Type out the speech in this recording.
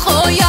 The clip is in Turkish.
koy